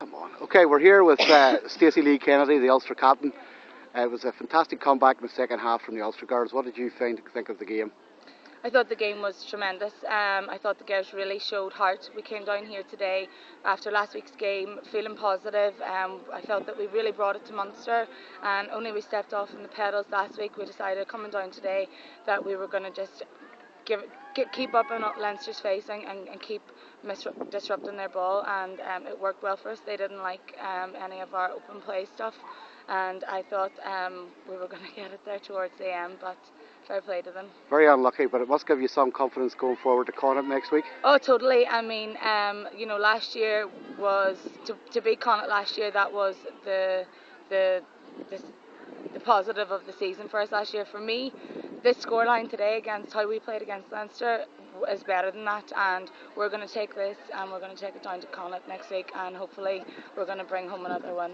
Come on. Okay, we're here with uh, Stacey Lea Kennedy, the Ulster captain. Uh, it was a fantastic comeback in the second half from the Ulster girls. What did you think, think of the game? I thought the game was tremendous. Um, I thought the girls really showed heart. We came down here today after last week's game feeling positive. Um, I felt that we really brought it to Munster, and only we stepped off in the pedals last week. We decided coming down today that we were going to just give, get, keep up in Leinster's face and, and, and keep misru- disrupting their ball, and um, it worked well for us. They didn't like um, any of our open play stuff, and I thought um, we were going to get it there towards the end, but fair play to them. Very unlucky, but it must give you some confidence going forward to Connacht next week. Oh, totally. I mean, um, you know, last year was to, to beat Connacht last year. That was the the the, the positive of the season for us last year. For me, this scoreline today against how we played against Leinster is better than that and we're going to take this and we're going to take it down to Connacht next week and hopefully we're going to bring home another one.